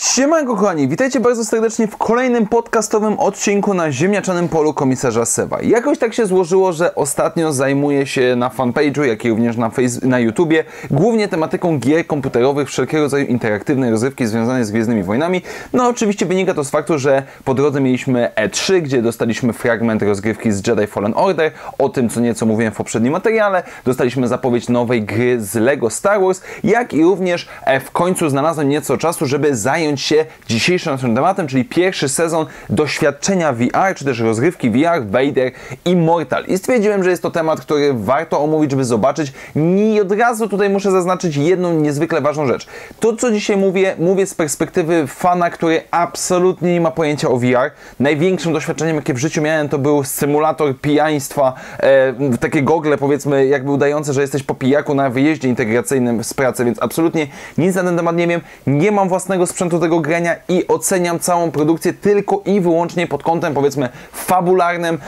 Siemanko kochani, witajcie bardzo serdecznie w kolejnym podcastowym odcinku na ziemniaczanym polu komisarza Sewa. Jakoś tak się złożyło, że ostatnio zajmuję się na fanpage'u, jak i również na, na YouTubie, głównie tematyką gier komputerowych, wszelkiego rodzaju interaktywnej rozrywki związanej z Gwiezdnymi Wojnami. No oczywiście wynika to z faktu, że po drodze mieliśmy E3, gdzie dostaliśmy fragment rozgrywki z Jedi Fallen Order, o tym co nieco mówiłem w poprzednim materiale, dostaliśmy zapowiedź nowej gry z LEGO Star Wars, jak i również e, w końcu znalazłem nieco czasu, żeby zająć zająć się dzisiejszym naszym tematem, czyli pierwszy sezon doświadczenia VR, czy też rozgrywki VR Vader Immortal. I stwierdziłem, że jest to temat, który warto omówić, żeby zobaczyć. I od razu tutaj muszę zaznaczyć jedną niezwykle ważną rzecz. To, co dzisiaj mówię, mówię z perspektywy fana, który absolutnie nie ma pojęcia o VR. Największym doświadczeniem, jakie w życiu miałem, to był symulator pijaństwa, e, takie gogle, powiedzmy, jakby udające, że jesteś po pijaku na wyjeździe integracyjnym z pracy, więc absolutnie nic na ten temat nie wiem. Nie mam własnego sprzętu tego grania i oceniam całą produkcję tylko i wyłącznie pod kątem powiedzmy fabularnym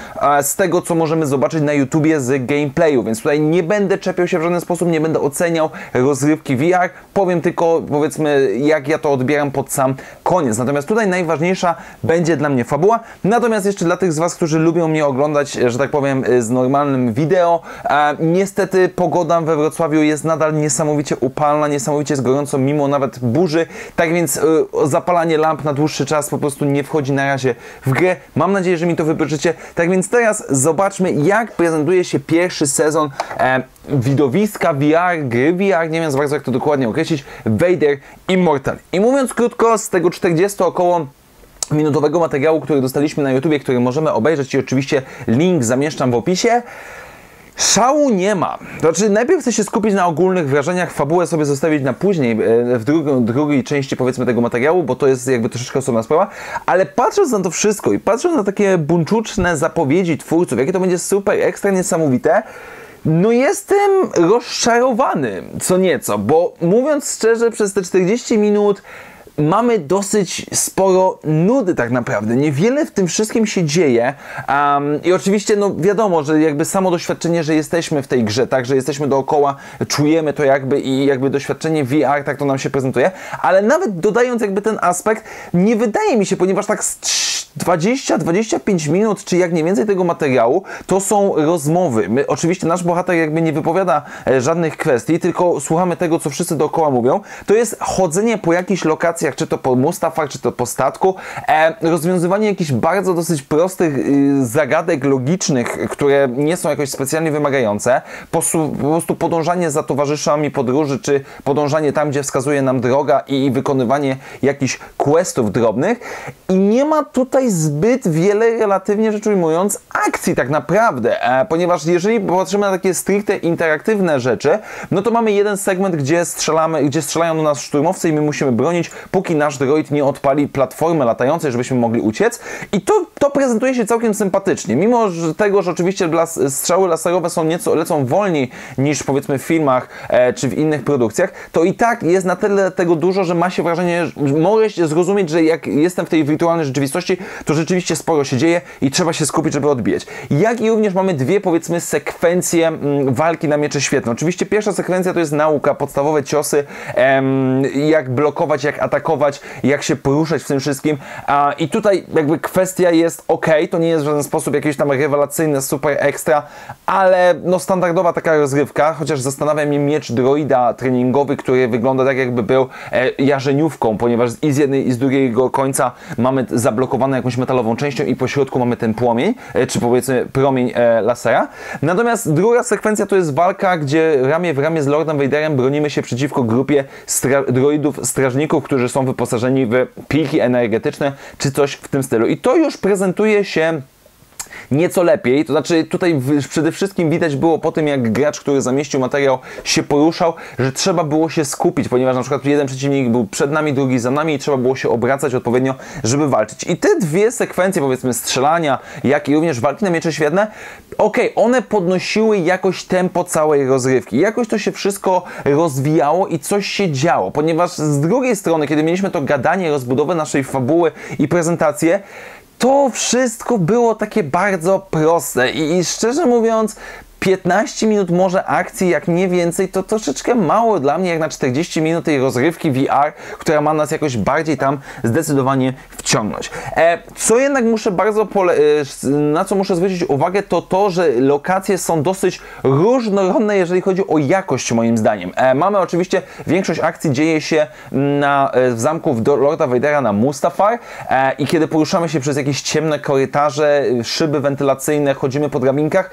z tego, co możemy zobaczyć na YouTubie z gameplayu, więc tutaj nie będę czepiał się w żaden sposób, nie będę oceniał rozrywki VR, powiem tylko powiedzmy jak ja to odbieram pod sam koniec. Natomiast tutaj najważniejsza będzie dla mnie fabuła, natomiast jeszcze dla tych z Was, którzy lubią mnie oglądać, że tak powiem, z normalnym wideo, niestety pogoda we Wrocławiu jest nadal niesamowicie upalna, niesamowicie jest gorąco, mimo nawet burzy, tak więc zapalanie lamp na dłuższy czas po prostu nie wchodzi na razie w grę. Mam nadzieję, że mi to wybaczycie. Tak więc teraz zobaczmy, jak prezentuje się pierwszy sezon e, widowiska VR, gry VR, nie wiem bardzo jak to dokładnie określić, Vader Immortal. I mówiąc krótko, z tego 40 około minutowego materiału, który dostaliśmy na YouTubie, który możemy obejrzeć i oczywiście link zamieszczam w opisie, Szału nie ma. Znaczy, najpierw chcę się skupić na ogólnych wrażeniach, fabułę sobie zostawić na później, e, w drugiej części powiedzmy tego materiału, bo to jest jakby troszeczkę osobna sprawa, ale patrząc na to wszystko i patrząc na takie buńczuczne zapowiedzi twórców, jakie to będzie super, ekstra niesamowite, no jestem rozczarowany co nieco, bo mówiąc szczerze, przez te 40 minut mamy dosyć sporo nudy tak naprawdę. Niewiele w tym wszystkim się dzieje um, i oczywiście no wiadomo, że jakby samo doświadczenie, że jesteśmy w tej grze, tak, że jesteśmy dookoła, czujemy to jakby i jakby doświadczenie VR tak to nam się prezentuje, ale nawet dodając jakby ten aspekt, nie wydaje mi się, ponieważ tak 20-25 minut, czy jak nie więcej tego materiału, to są rozmowy. My, oczywiście nasz bohater jakby nie wypowiada e, żadnych kwestii, tylko słuchamy tego, co wszyscy dookoła mówią. To jest chodzenie po jakichś lokacjach, czy to po Mustafach, czy to po statku, e, rozwiązywanie jakichś bardzo dosyć prostych y, zagadek logicznych, które nie są jakoś specjalnie wymagające, po, po prostu podążanie za towarzyszami podróży, czy podążanie tam, gdzie wskazuje nam droga i, i wykonywanie jakichś questów drobnych. I nie ma tutaj tutaj zbyt wiele, relatywnie rzecz ujmując, akcji tak naprawdę, e, ponieważ jeżeli popatrzymy na takie stricte interaktywne rzeczy, no to mamy jeden segment, gdzie strzelamy, gdzie strzelają do nas szturmowcy i my musimy bronić, póki nasz droid nie odpali platformy latającej, żebyśmy mogli uciec. I to, to prezentuje się całkiem sympatycznie, mimo że tego, że oczywiście strzały laserowe są nieco, lecą wolniej niż powiedzmy w filmach e, czy w innych produkcjach, to i tak jest na tyle tego dużo, że ma się wrażenie, że mogę zrozumieć, że jak jestem w tej wirtualnej rzeczywistości, to rzeczywiście sporo się dzieje i trzeba się skupić, żeby odbijać. Jak i również mamy dwie, powiedzmy, sekwencje mm, walki na miecze świetne. Oczywiście pierwsza sekwencja to jest nauka, podstawowe ciosy, jak blokować, jak atakować, jak się poruszać w tym wszystkim. A, I tutaj jakby kwestia jest ok, to nie jest w żaden sposób jakieś tam rewelacyjne, super ekstra, ale no standardowa taka rozgrywka, chociaż zastanawia mnie miecz droida treningowy, który wygląda tak jakby był e, jarzeniówką, ponieważ i z jednej i z drugiego końca mamy zablokowane jakąś metalową częścią i po środku mamy ten płomień, e, czy powiedzmy promień e, lasera. Natomiast druga sekwencja to jest walka, gdzie ramię w ramię z Lordem Vaderem bronimy się przeciwko grupie stra droidów, strażników, którzy są wyposażeni w pilki energetyczne, czy coś w tym stylu. I to już prezentuje się nieco lepiej. To znaczy, tutaj przede wszystkim widać było po tym, jak gracz, który zamieścił materiał, się poruszał, że trzeba było się skupić, ponieważ na przykład jeden przeciwnik był przed nami, drugi za nami i trzeba było się obracać odpowiednio, żeby walczyć. I te dwie sekwencje, powiedzmy, strzelania, jak i również walki na miecze świetne, okej, okay, one podnosiły jakoś tempo całej rozrywki. Jakoś to się wszystko rozwijało i coś się działo, ponieważ z drugiej strony, kiedy mieliśmy to gadanie, rozbudowę naszej fabuły i prezentację, to wszystko było takie bardzo proste i, i szczerze mówiąc 15 minut może akcji, jak nie więcej, to troszeczkę mało dla mnie, jak na 40 minut tej rozrywki VR, która ma nas jakoś bardziej tam zdecydowanie E, co jednak muszę bardzo e, na co muszę zwrócić uwagę, to to, że lokacje są dosyć różnorodne, jeżeli chodzi o jakość, moim zdaniem. E, mamy oczywiście, większość akcji dzieje się na, w zamku w Lorda Vadera na Mustafar i kiedy poruszamy się przez jakieś ciemne korytarze, szyby wentylacyjne, chodzimy po drabinkach,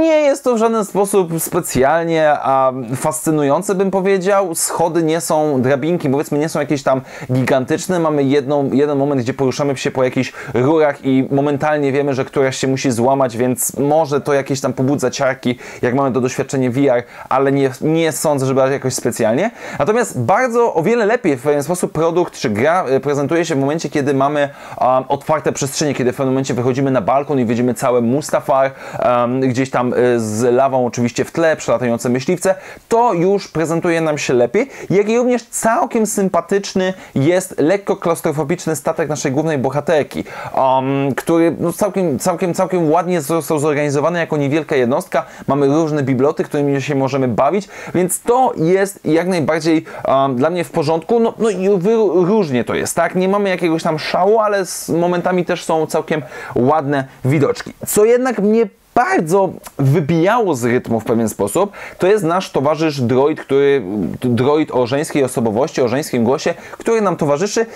nie jest to w żaden sposób specjalnie a, fascynujące, bym powiedział. Schody nie są, drabinki powiedzmy nie są jakieś tam gigantyczne. Mamy jedną, jeden moment, gdzie poruszamy się po jakichś rurach i momentalnie wiemy, że któraś się musi złamać, więc może to jakieś tam pobudza ciarki, jak mamy to doświadczenie VR, ale nie, nie sądzę, żeby jakoś specjalnie. Natomiast bardzo, o wiele lepiej w pewien sposób produkt czy gra e, prezentuje się w momencie, kiedy mamy um, otwarte przestrzenie, kiedy w pewnym momencie wychodzimy na balkon i widzimy całe Mustafar, um, gdzieś tam e, z lawą oczywiście w tle, przelatające myśliwce, to już prezentuje nam się lepiej, jak i również całkiem sympatyczny jest lekko klaustrofobiczny statek naszej głównej bohaterki, um, który no, całkiem, całkiem, całkiem ładnie został zorganizowany jako niewielka jednostka. Mamy różne bibloty, którymi się możemy bawić, więc to jest jak najbardziej um, dla mnie w porządku. No, no i różnie to jest, tak? Nie mamy jakiegoś tam szału, ale z momentami też są całkiem ładne widoczki. Co jednak mnie bardzo wybijało z rytmu w pewien sposób, to jest nasz towarzysz droid, który, droid o żeńskiej osobowości, o żeńskim głosie, który nam towarzyszy.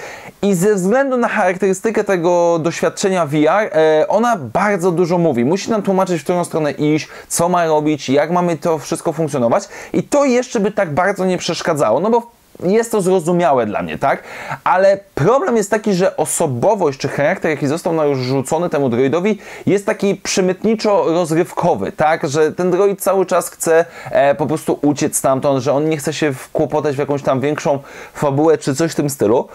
I ze względu na charakterystykę tego doświadczenia VR, e, ona bardzo dużo mówi. Musi nam tłumaczyć, w którą stronę iść, co ma robić, jak mamy to wszystko funkcjonować. I to jeszcze by tak bardzo nie przeszkadzało, no bo jest to zrozumiałe dla mnie, tak? Ale problem jest taki, że osobowość czy charakter, jaki został narzucony temu droidowi, jest taki przymytniczo-rozrywkowy, tak? Że ten droid cały czas chce e, po prostu uciec stamtąd, że on nie chce się wkłopotać w jakąś tam większą fabułę czy coś w tym stylu.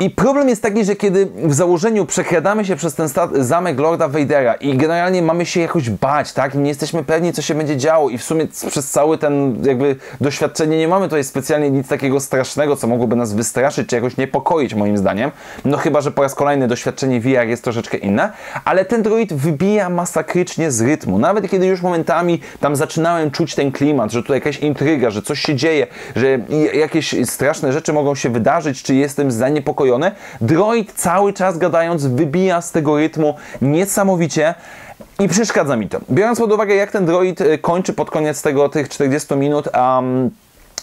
I problem jest taki, że kiedy w założeniu przekradamy się przez ten zamek Lorda Vadera i generalnie mamy się jakoś bać, tak? Nie jesteśmy pewni, co się będzie działo i w sumie przez cały ten jakby doświadczenie nie mamy tutaj specjalnie nic takiego strasznego, co mogłoby nas wystraszyć czy jakoś niepokoić moim zdaniem. No chyba, że po raz kolejny doświadczenie VR jest troszeczkę inne, ale ten droid wybija masakrycznie z rytmu. Nawet kiedy już momentami tam zaczynałem czuć ten klimat, że tu jakaś intryga, że coś się dzieje, że jakieś straszne rzeczy mogą się wydarzyć, czy jestem zaniepokojony. Droid cały czas gadając wybija z tego rytmu niesamowicie. I przeszkadza mi to. Biorąc pod uwagę, jak ten droid e, kończy pod koniec tego, tych 40 minut, um,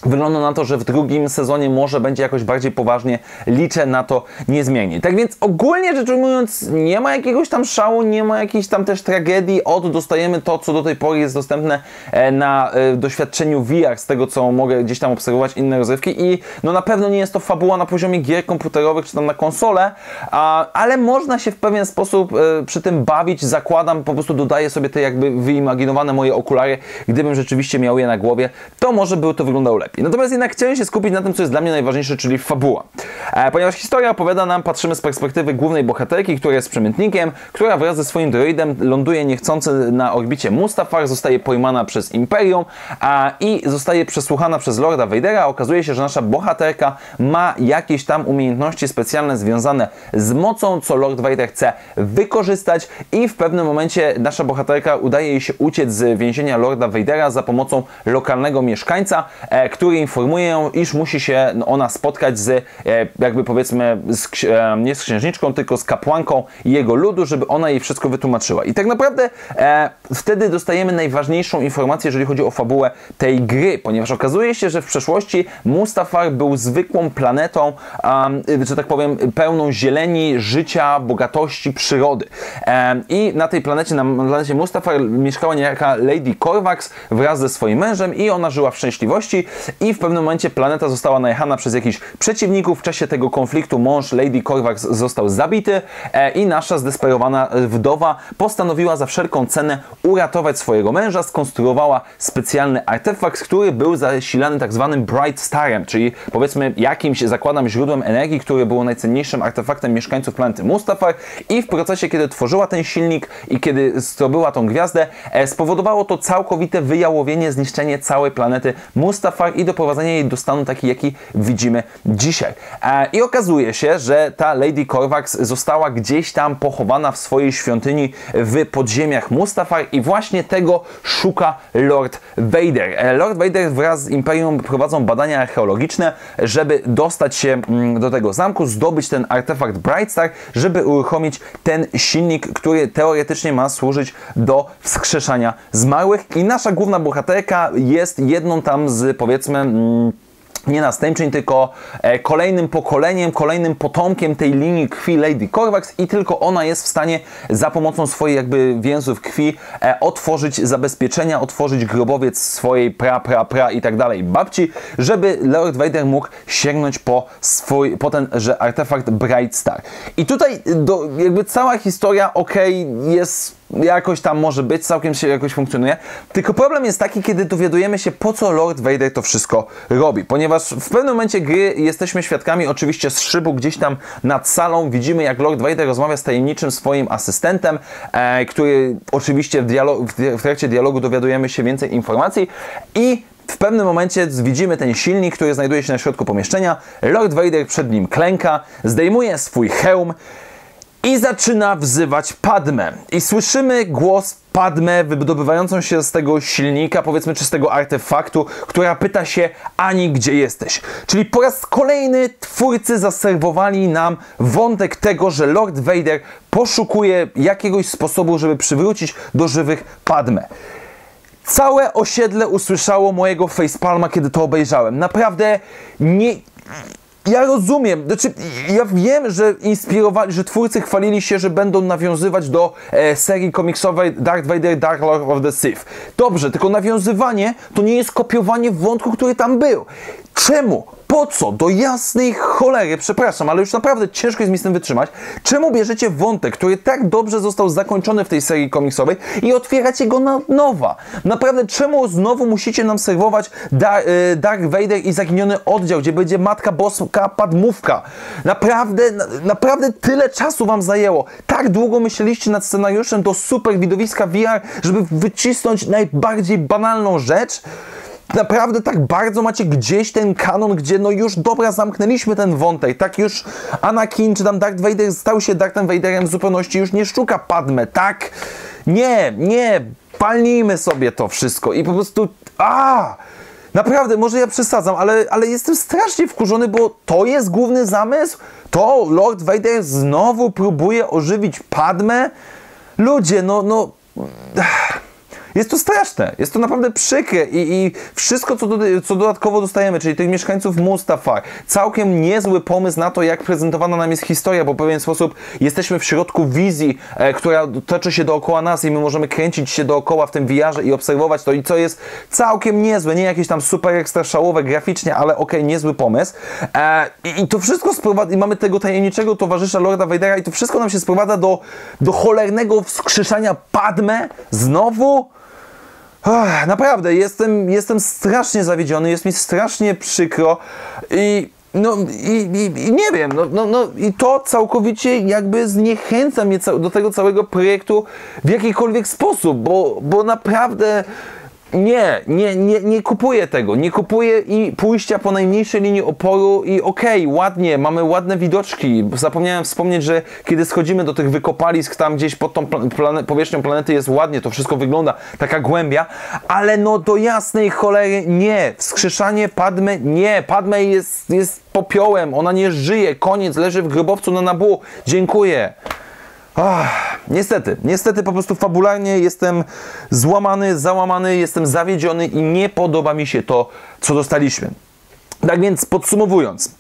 Wygląda na to, że w drugim sezonie może będzie jakoś bardziej poważnie. Liczę na to niezmiennie. Tak więc ogólnie rzecz ujmując, nie ma jakiegoś tam szału, nie ma jakiejś tam też tragedii. Od dostajemy to, co do tej pory jest dostępne e, na e, doświadczeniu VR, z tego co mogę gdzieś tam obserwować inne rozrywki i no na pewno nie jest to fabuła na poziomie gier komputerowych czy tam na konsole, ale można się w pewien sposób e, przy tym bawić. Zakładam, po prostu dodaję sobie te jakby wyimaginowane moje okulary. Gdybym rzeczywiście miał je na głowie, to może by to wyglądało lepiej lepiej. Natomiast jednak chciałem się skupić na tym, co jest dla mnie najważniejsze, czyli fabuła. E, ponieważ historia opowiada nam, patrzymy z perspektywy głównej bohaterki, która jest przemytnikiem, która wraz ze swoim droidem ląduje niechcący na orbicie Mustafar, zostaje pojmana przez Imperium a, i zostaje przesłuchana przez Lorda Vadera. Okazuje się, że nasza bohaterka ma jakieś tam umiejętności specjalne związane z mocą, co Lord Vader chce wykorzystać i w pewnym momencie nasza bohaterka udaje jej się uciec z więzienia Lorda Vadera za pomocą lokalnego mieszkańca, e, który informuje iż musi się ona spotkać z, e, jakby powiedzmy, z, e, nie z księżniczką, tylko z kapłanką jego ludu, żeby ona jej wszystko wytłumaczyła. I tak naprawdę e, wtedy dostajemy najważniejszą informację, jeżeli chodzi o fabułę tej gry, ponieważ okazuje się, że w przeszłości Mustafar był zwykłą planetą, um, że tak powiem, pełną zieleni, życia, bogatości, przyrody. Um, I na tej planecie, na planecie Mustafar mieszkała niejaka Lady Korvax wraz ze swoim mężem i ona żyła w szczęśliwości i w pewnym momencie planeta została najechana przez jakichś przeciwników. W czasie tego konfliktu mąż Lady Korvax został zabity e, i nasza zdesperowana wdowa postanowiła za wszelką cenę uratować swojego męża. Skonstruowała specjalny artefakt, który był zasilany tak zwanym Bright Starem, czyli powiedzmy jakimś, zakładam, źródłem energii, który był najcenniejszym artefaktem mieszkańców planety Mustafar i w procesie, kiedy tworzyła ten silnik i kiedy zdobyła tą gwiazdę, e, spowodowało to całkowite wyjałowienie, zniszczenie całej planety Mustafar i doprowadzenia jej do stanu taki, jaki widzimy dzisiaj. E, I okazuje się, że ta Lady Korvax została gdzieś tam pochowana w swojej świątyni w podziemiach Mustafar i właśnie tego szuka Lord Vader. E, Lord Vader wraz z Imperium prowadzą badania archeologiczne, żeby dostać się mm, do tego zamku, zdobyć ten artefakt Brightstar, żeby uruchomić ten silnik, który teoretycznie ma służyć do wskrzeszania zmarłych i nasza główna bohaterka jest jedną tam z powiedzmy mm, nie następczyń, tylko e, kolejnym pokoleniem, kolejnym potomkiem tej linii krwi Lady Corvax i tylko ona jest w stanie za pomocą swojej jakby więzów krwi e, otworzyć zabezpieczenia, otworzyć grobowiec swojej pra, pra, pra i tak dalej babci, żeby Lord Vader mógł sięgnąć po swój, po ten, że artefakt Bright Star. I tutaj do, jakby cała historia ok, jest jakoś tam może być, całkiem się jakoś funkcjonuje. Tylko problem jest taki, kiedy dowiadujemy się, po co Lord Vader to wszystko robi. Ponieważ w pewnym momencie gry jesteśmy świadkami oczywiście z szybu gdzieś tam nad salą. Widzimy, jak Lord Vader rozmawia z tajemniczym swoim asystentem, e, który oczywiście w, w trakcie dialogu dowiadujemy się więcej informacji i w pewnym momencie widzimy ten silnik, który znajduje się na środku pomieszczenia. Lord Vader przed nim klęka, zdejmuje swój hełm i zaczyna wzywać Padmę. I słyszymy głos Padmę wydobywającą się z tego silnika, powiedzmy, czy z tego artefaktu, która pyta się Ani, gdzie jesteś? Czyli po raz kolejny twórcy zaserwowali nam wątek tego, że Lord Vader poszukuje jakiegoś sposobu, żeby przywrócić do żywych Padmę. Całe osiedle usłyszało mojego facepalma, kiedy to obejrzałem. Naprawdę nie ja rozumiem, znaczy ja wiem, że inspirowali, że twórcy chwalili się, że będą nawiązywać do e, serii komiksowej Darth Vader Dark Lord of the Sith. Dobrze, tylko nawiązywanie to nie jest kopiowanie wątku, który tam był. Czemu? Po co? Do jasnej cholery, przepraszam, ale już naprawdę ciężko jest mi z tym wytrzymać. Czemu bierzecie wątek, który tak dobrze został zakończony w tej serii komiksowej i otwieracie go na nowa? Naprawdę, czemu znowu musicie nam serwować y, Dark Vader i zaginiony oddział, gdzie będzie matka boska padmówka? Naprawdę, na, naprawdę tyle czasu wam zajęło. Tak długo myśleliście nad scenariuszem do super widowiska VR, żeby wycisnąć najbardziej banalną rzecz? Naprawdę tak bardzo macie gdzieś ten kanon, gdzie no już dobra, zamknęliśmy ten wątek, tak już Anakin czy tam Darth Vader stał się Darthem Vaderem w zupełności, już nie szuka Padme, tak? Nie, nie, palnijmy sobie to wszystko i po prostu, a Naprawdę, może ja przesadzam, ale, ale jestem strasznie wkurzony, bo to jest główny zamysł? To Lord Vader znowu próbuje ożywić Padme? Ludzie, no, no... Jest to straszne, jest to naprawdę przykre i, i wszystko, co, do, co dodatkowo dostajemy, czyli tych mieszkańców Mustafar, całkiem niezły pomysł na to, jak prezentowana nam jest historia, bo w pewien sposób jesteśmy w środku wizji, e, która toczy się dookoła nas i my możemy kręcić się dookoła w tym wiarze i obserwować to i co jest całkiem niezłe, nie jakieś tam super ekstra szałowe graficznie, ale okej, okay, niezły pomysł. E, i, I to wszystko sprowadza, i mamy tego tajemniczego towarzysza Lorda Vadera i to wszystko nam się sprowadza do, do cholernego wskrzeszania Padme znowu? Ach, naprawdę, jestem, jestem strasznie zawiedziony, jest mi strasznie przykro i no i, i, i, nie wiem, no, no, no i to całkowicie jakby zniechęca mnie do tego całego projektu w jakikolwiek sposób, bo, bo naprawdę nie, nie, nie, nie kupuję tego. Nie kupuję i pójścia po najmniejszej linii oporu i okej, okay, ładnie, mamy ładne widoczki. Zapomniałem wspomnieć, że kiedy schodzimy do tych wykopalisk, tam gdzieś pod tą powierzchnią planety jest ładnie, to wszystko wygląda, taka głębia, ale no do jasnej cholery nie. Wskrzeszanie Padme nie. Padme jest, jest popiołem, ona nie żyje, koniec, leży w grobowcu na Nabu. Dziękuję. Ach, niestety, niestety po prostu fabularnie jestem złamany, załamany, jestem zawiedziony i nie podoba mi się to, co dostaliśmy. Tak więc podsumowując,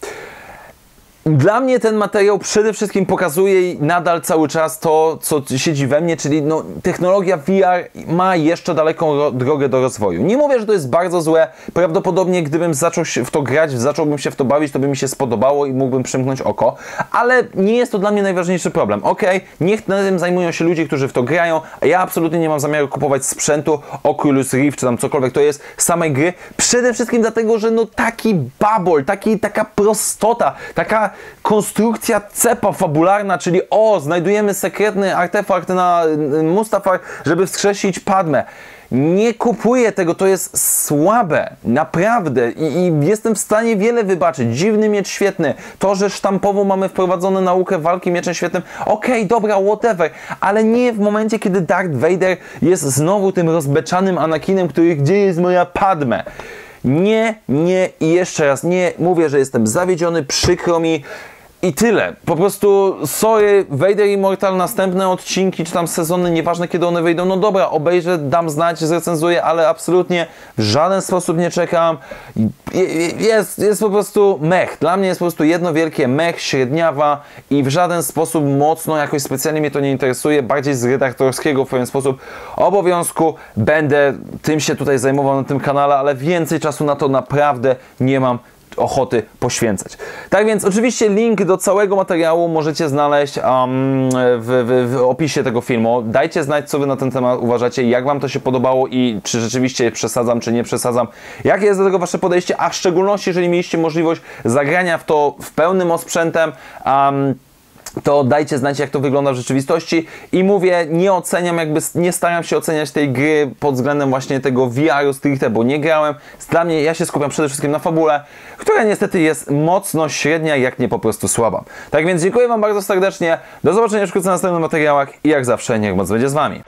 dla mnie ten materiał przede wszystkim pokazuje nadal cały czas to, co siedzi we mnie, czyli no, technologia VR ma jeszcze daleką drogę do rozwoju. Nie mówię, że to jest bardzo złe. Prawdopodobnie gdybym zaczął się w to grać, zacząłbym się w to bawić, to by mi się spodobało i mógłbym przymknąć oko, ale nie jest to dla mnie najważniejszy problem. Ok, niech na tym zajmują się ludzie, którzy w to grają, a ja absolutnie nie mam zamiaru kupować sprzętu Oculus Rift czy tam cokolwiek to jest, samej gry. Przede wszystkim dlatego, że no taki babol, taki, taka prostota, taka konstrukcja cepa fabularna, czyli o, znajdujemy sekretny artefakt na Mustafar, żeby wskrzesić Padmę. Nie kupuję tego, to jest słabe, naprawdę. I, I, jestem w stanie wiele wybaczyć. Dziwny miecz świetny. To, że sztampowo mamy wprowadzone naukę walki mieczem świetnym. Okej, okay, dobra, whatever. Ale nie w momencie, kiedy Darth Vader jest znowu tym rozbeczanym Anakinem, który gdzie jest moja Padme. Nie, nie i jeszcze raz nie. Mówię, że jestem zawiedziony, przykro mi. I tyle. Po prostu, sorry, Vader Immortal, następne odcinki, czy tam sezony, nieważne kiedy one wyjdą, no dobra, obejrzę, dam znać, zrecenzuję, ale absolutnie w żaden sposób nie czekam. Jest, jest po prostu mech. Dla mnie jest po prostu jedno wielkie mech, średniawa i w żaden sposób mocno, jakoś specjalnie mnie to nie interesuje. Bardziej z redaktorskiego w pewien sposób obowiązku będę tym się tutaj zajmował na tym kanale, ale więcej czasu na to naprawdę nie mam ochoty poświęcać. Tak więc oczywiście link do całego materiału możecie znaleźć um, w, w, w, opisie tego filmu. Dajcie znać, co wy na ten temat uważacie, jak wam to się podobało i czy rzeczywiście przesadzam, czy nie przesadzam. Jakie jest do tego wasze podejście, a w szczególności, jeżeli mieliście możliwość zagrania w to w pełnym osprzętem, um, to dajcie znać, jak to wygląda w rzeczywistości. I mówię, nie oceniam, jakby nie staram się oceniać tej gry pod względem właśnie tego VR-u stricte, bo nie grałem. Dla mnie, ja się skupiam przede wszystkim na fabule, która niestety jest mocno średnia, jak nie po prostu słaba. Tak więc dziękuję Wam bardzo serdecznie. Do zobaczenia wkrótce w następnych materiałach i jak zawsze, niech moc będzie z Wami.